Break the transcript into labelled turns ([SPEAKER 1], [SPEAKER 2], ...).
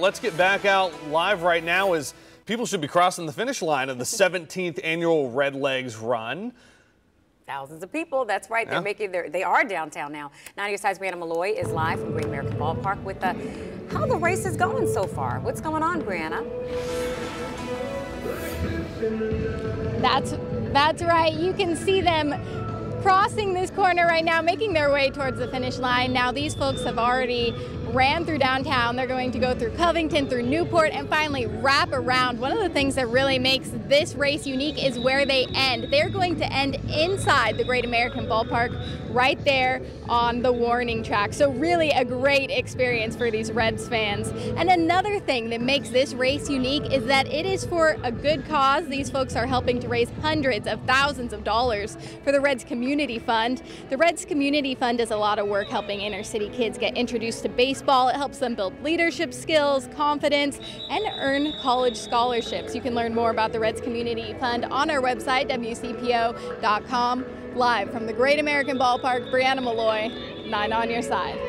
[SPEAKER 1] Let's get back out live right now as people should be crossing the finish line of the 17th annual Redlegs Run.
[SPEAKER 2] Thousands of people. That's right. They're making their. They are downtown now. 90 Side's Brianna Malloy is live from Great American Ballpark with the, how the race is going so far. What's going on, Brianna?
[SPEAKER 3] That's that's right. You can see them crossing this corner right now, making their way towards the finish line. Now these folks have already ran through downtown. They're going to go through Covington, through Newport, and finally wrap around. One of the things that really makes this race unique is where they end. They're going to end inside the Great American Ballpark, right there on the warning track. So really a great experience for these Reds fans. And another thing that makes this race unique is that it is for a good cause. These folks are helping to raise hundreds of thousands of dollars for the Reds Community Fund. The Reds Community Fund does a lot of work helping inner city kids get introduced to baseball. It helps them build leadership skills, confidence, and earn college scholarships. You can learn more about the Reds Community Fund on our website, wcpo.com. Live from the Great American Ballpark, Brianna Malloy, nine on your side.